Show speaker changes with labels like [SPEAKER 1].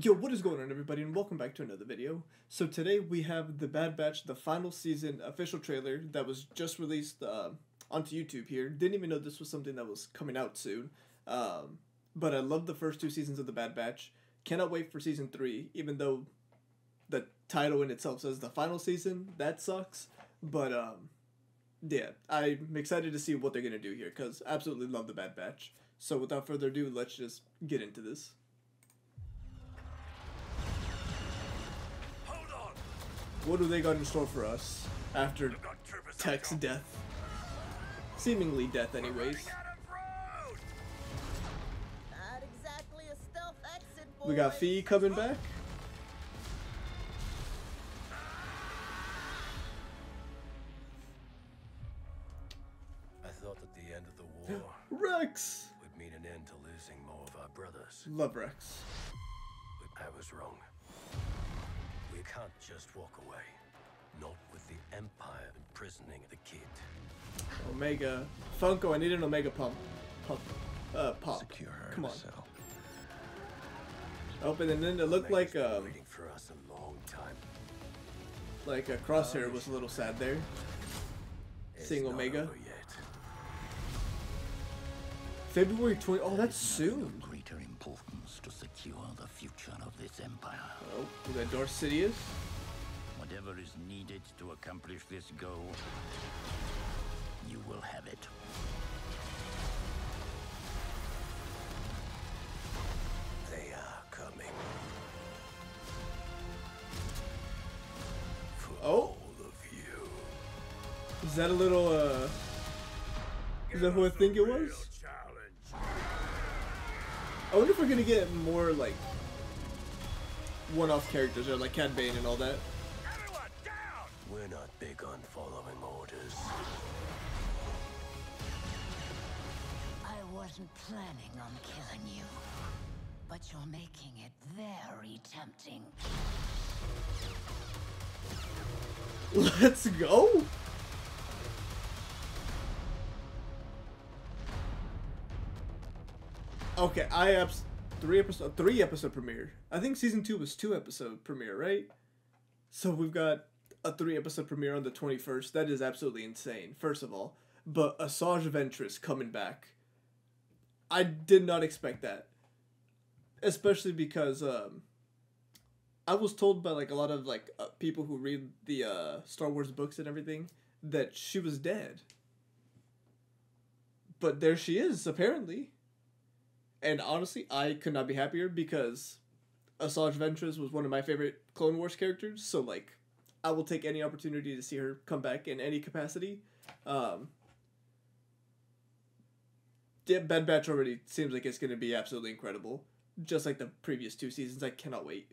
[SPEAKER 1] Yo, what is going on, everybody, and welcome back to another video. So today we have the Bad Batch, the final season official trailer that was just released uh, onto YouTube here. Didn't even know this was something that was coming out soon. Um, but I love the first two seasons of the Bad Batch. Cannot wait for season three, even though the title in itself says the final season. That sucks. But um, yeah, I'm excited to see what they're gonna do here because absolutely love the Bad Batch. So without further ado, let's just get into this. What do they got in store for us after
[SPEAKER 2] I've got troopers on
[SPEAKER 1] Tech's death? Seemingly death, anyways.
[SPEAKER 2] Running out of road!
[SPEAKER 3] Not exactly a stealth exit,
[SPEAKER 1] We got. Phee coming back.
[SPEAKER 2] I thought that the end of the war
[SPEAKER 1] Rex!
[SPEAKER 2] would mean an end to losing more of our brothers.
[SPEAKER 1] Love Rex.
[SPEAKER 2] I was wrong. Can't just walk away. Not with the Empire imprisoning the kid.
[SPEAKER 1] Omega. Funko, I need an Omega pump. Pump. Uh, pop.
[SPEAKER 4] Secure her
[SPEAKER 1] Come on.
[SPEAKER 4] cell.
[SPEAKER 1] Open and then it looked like
[SPEAKER 2] Omega's
[SPEAKER 1] um
[SPEAKER 2] waiting for us a long time.
[SPEAKER 1] like a crosshair was a little sad there.
[SPEAKER 2] It's
[SPEAKER 1] Seeing
[SPEAKER 2] not
[SPEAKER 1] Omega.
[SPEAKER 2] over yet.
[SPEAKER 1] February 20. Oh, that's soon.
[SPEAKER 5] Of greater importance to secure the future of this empire.
[SPEAKER 1] Oh, we that Darth Sidious.
[SPEAKER 5] Whatever is needed to accomplish this goal, you will have it.
[SPEAKER 2] They are coming. For
[SPEAKER 1] Oh.
[SPEAKER 2] all of you.
[SPEAKER 1] Is that a little uh? Is that who I think it was?
[SPEAKER 2] Real challenge.
[SPEAKER 1] I wonder if we're gonna get more like one-off characters or like Cad Bane and all that.
[SPEAKER 2] Everyone down! We're not big on following orders.
[SPEAKER 6] I wasn't planning on killing you, but you're making it very tempting.
[SPEAKER 1] Let's go. Okay, I abs three episode three episode premiere. I think season two was two episode premiere, right? So we've got a three episode premiere on the twenty first. That is absolutely insane. First of all, but Asajj Ventress coming back. I did not expect that, especially because um, I was told by like a lot of like uh, people who read the uh, Star Wars books and everything that she was dead. But there she is, apparently. And honestly, I could not be happier because Asajj Ventress was one of my favorite Clone Wars characters. So like, I will take any opportunity to see her come back in any capacity. Um, yeah, Bad Batch already seems like it's going to be absolutely incredible, just like the previous two seasons. I cannot wait.